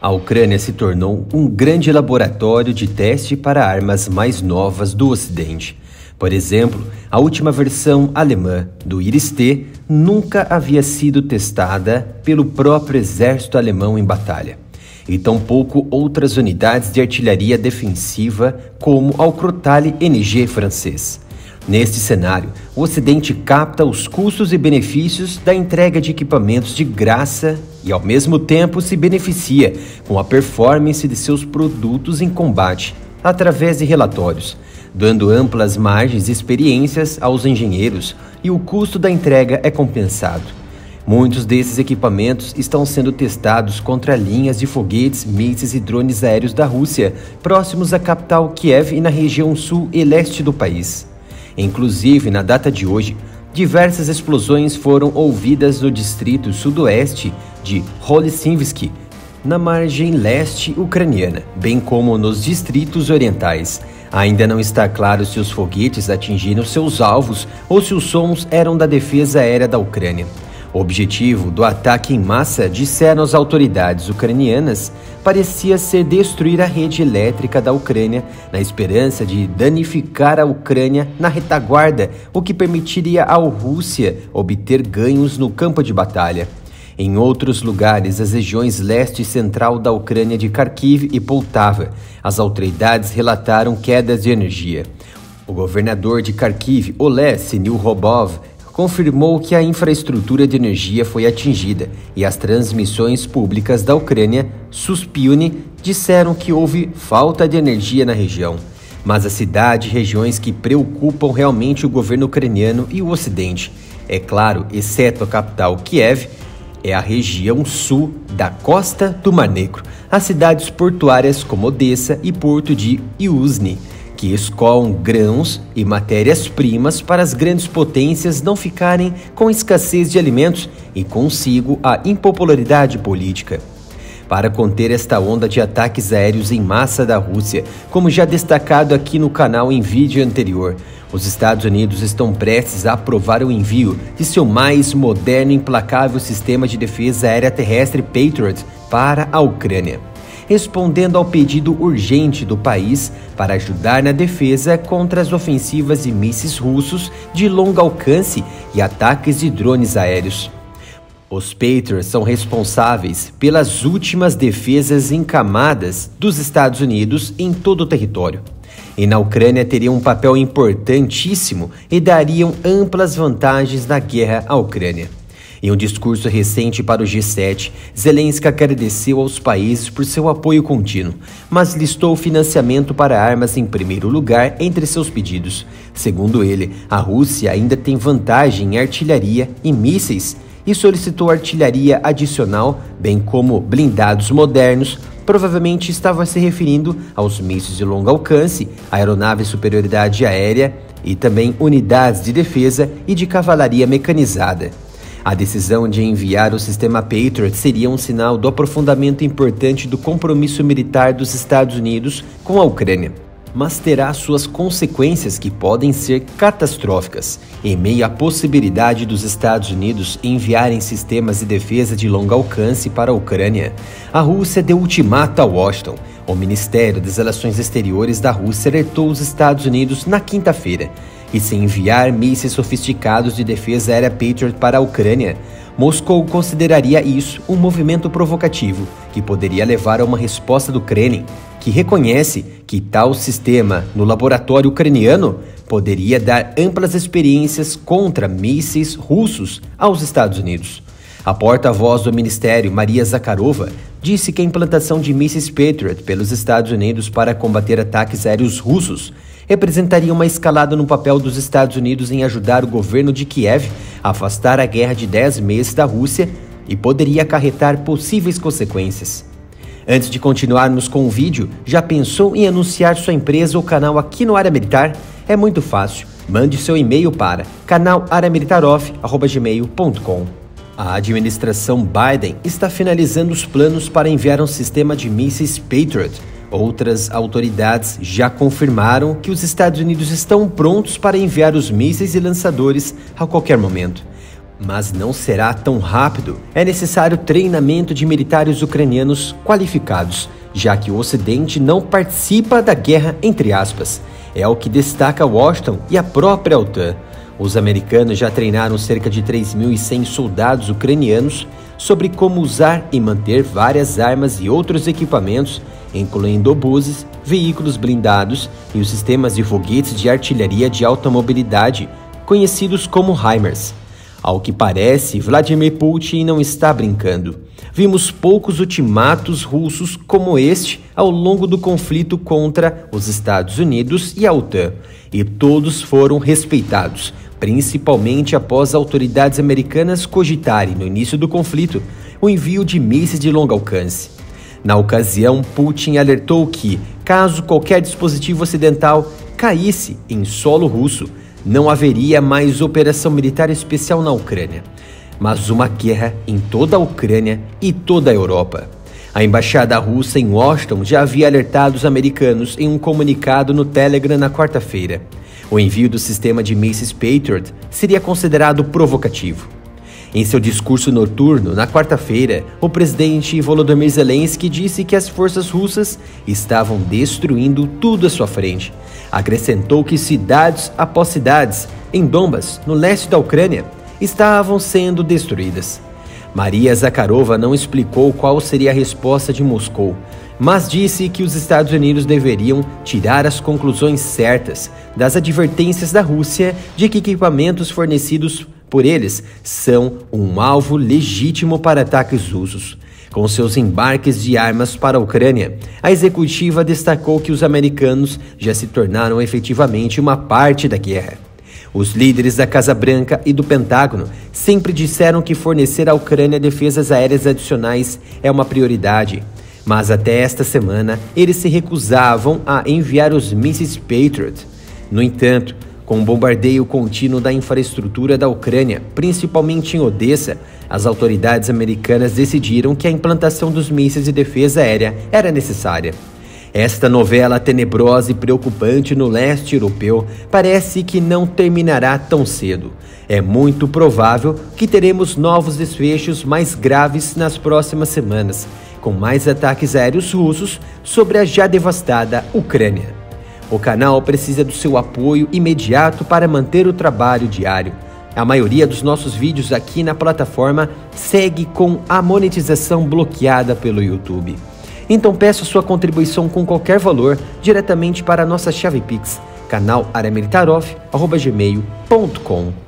A Ucrânia se tornou um grande laboratório de teste para armas mais novas do Ocidente. Por exemplo, a última versão alemã do Iris-T nunca havia sido testada pelo próprio exército alemão em batalha, e tampouco outras unidades de artilharia defensiva como o Crotale NG francês. Neste cenário, o Ocidente capta os custos e benefícios da entrega de equipamentos de graça e, ao mesmo tempo, se beneficia com a performance de seus produtos em combate através de relatórios, dando amplas margens e experiências aos engenheiros e o custo da entrega é compensado. Muitos desses equipamentos estão sendo testados contra linhas de foguetes, mísseis e drones aéreos da Rússia, próximos à capital Kiev e na região sul e leste do país. Inclusive, na data de hoje, diversas explosões foram ouvidas no distrito sudoeste de Holesivsky, na margem leste ucraniana, bem como nos distritos orientais. Ainda não está claro se os foguetes atingiram seus alvos ou se os sons eram da defesa aérea da Ucrânia. O objetivo do ataque em massa, disseram as autoridades ucranianas, parecia ser destruir a rede elétrica da Ucrânia, na esperança de danificar a Ucrânia na retaguarda, o que permitiria à Rússia obter ganhos no campo de batalha. Em outros lugares, as regiões leste e central da Ucrânia de Kharkiv e Poltava, as autoridades relataram quedas de energia. O governador de Kharkiv, Oleh Sinilrobov, confirmou que a infraestrutura de energia foi atingida e as transmissões públicas da Ucrânia, Suspiune, disseram que houve falta de energia na região. Mas a cidade e regiões que preocupam realmente o governo ucraniano e o Ocidente, é claro, exceto a capital Kiev, é a região sul da costa do Mar Negro, as cidades portuárias como Odessa e Porto de Iuzny que escoam grãos e matérias-primas para as grandes potências não ficarem com escassez de alimentos e consigo a impopularidade política. Para conter esta onda de ataques aéreos em massa da Rússia, como já destacado aqui no canal em vídeo anterior, os Estados Unidos estão prestes a aprovar o envio de seu mais moderno e implacável sistema de defesa aérea terrestre Patriot para a Ucrânia respondendo ao pedido urgente do país para ajudar na defesa contra as ofensivas de mísseis russos de longo alcance e ataques de drones aéreos. Os Patriots são responsáveis pelas últimas defesas encamadas dos Estados Unidos em todo o território. E na Ucrânia teriam um papel importantíssimo e dariam amplas vantagens na guerra à Ucrânia. Em um discurso recente para o G7, Zelensky agradeceu aos países por seu apoio contínuo, mas listou financiamento para armas em primeiro lugar entre seus pedidos. Segundo ele, a Rússia ainda tem vantagem em artilharia e mísseis e solicitou artilharia adicional, bem como blindados modernos. Provavelmente estava se referindo aos mísseis de longo alcance, aeronaves superioridade aérea e também unidades de defesa e de cavalaria mecanizada. A decisão de enviar o sistema Patriot seria um sinal do aprofundamento importante do compromisso militar dos Estados Unidos com a Ucrânia, mas terá suas consequências que podem ser catastróficas. Em meio à possibilidade dos Estados Unidos enviarem sistemas de defesa de longo alcance para a Ucrânia, a Rússia deu ultimato a Washington. O Ministério das Relações Exteriores da Rússia alertou os Estados Unidos na quinta-feira e se enviar mísseis sofisticados de defesa aérea Patriot para a Ucrânia, Moscou consideraria isso um movimento provocativo que poderia levar a uma resposta do Kremlin, que reconhece que tal sistema no laboratório ucraniano poderia dar amplas experiências contra mísseis russos aos Estados Unidos. A porta-voz do ministério, Maria Zakharova, disse que a implantação de mísseis Patriot pelos Estados Unidos para combater ataques aéreos russos representaria uma escalada no papel dos Estados Unidos em ajudar o governo de Kiev a afastar a guerra de 10 meses da Rússia e poderia acarretar possíveis consequências. Antes de continuarmos com o vídeo, já pensou em anunciar sua empresa ou canal aqui no Área Militar? É muito fácil. Mande seu e-mail para canalareamilitaroff.gmail.com A administração Biden está finalizando os planos para enviar um sistema de mísseis Patriot Outras autoridades já confirmaram que os Estados Unidos estão prontos para enviar os mísseis e lançadores a qualquer momento. Mas não será tão rápido. É necessário treinamento de militares ucranianos qualificados, já que o Ocidente não participa da guerra entre aspas. É o que destaca Washington e a própria OTAN. Os americanos já treinaram cerca de 3.100 soldados ucranianos sobre como usar e manter várias armas e outros equipamentos, incluindo obuses, veículos blindados e os sistemas de foguetes de artilharia de alta mobilidade, conhecidos como HIMARS. Ao que parece, Vladimir Putin não está brincando. Vimos poucos ultimatos russos como este ao longo do conflito contra os Estados Unidos e a OTAN, e todos foram respeitados, principalmente após autoridades americanas cogitarem, no início do conflito, o envio de mísseis de longo alcance. Na ocasião, Putin alertou que, caso qualquer dispositivo ocidental caísse em solo russo, não haveria mais operação militar especial na Ucrânia, mas uma guerra em toda a Ucrânia e toda a Europa. A embaixada russa em Washington já havia alertado os americanos em um comunicado no Telegram na quarta-feira. O envio do sistema de mísseis Patriot seria considerado provocativo. Em seu discurso noturno, na quarta-feira, o presidente Volodymyr Zelensky disse que as forças russas estavam destruindo tudo à sua frente. Acrescentou que cidades após cidades, em Donbas, no leste da Ucrânia, estavam sendo destruídas. Maria Zakharova não explicou qual seria a resposta de Moscou, mas disse que os Estados Unidos deveriam tirar as conclusões certas das advertências da Rússia de que equipamentos fornecidos por eles são um alvo legítimo para ataques rusos. Com seus embarques de armas para a Ucrânia, a executiva destacou que os americanos já se tornaram efetivamente uma parte da guerra. Os líderes da Casa Branca e do Pentágono sempre disseram que fornecer à Ucrânia defesas aéreas adicionais é uma prioridade mas até esta semana eles se recusavam a enviar os mísseis Patriot. No entanto, com o bombardeio contínuo da infraestrutura da Ucrânia, principalmente em Odessa, as autoridades americanas decidiram que a implantação dos mísseis de defesa aérea era necessária. Esta novela tenebrosa e preocupante no leste europeu parece que não terminará tão cedo. É muito provável que teremos novos desfechos mais graves nas próximas semanas com mais ataques aéreos russos sobre a já devastada Ucrânia. O canal precisa do seu apoio imediato para manter o trabalho diário. A maioria dos nossos vídeos aqui na plataforma segue com a monetização bloqueada pelo YouTube. Então peço sua contribuição com qualquer valor diretamente para a nossa chave Pix, canal aramilitarov.gmail.com.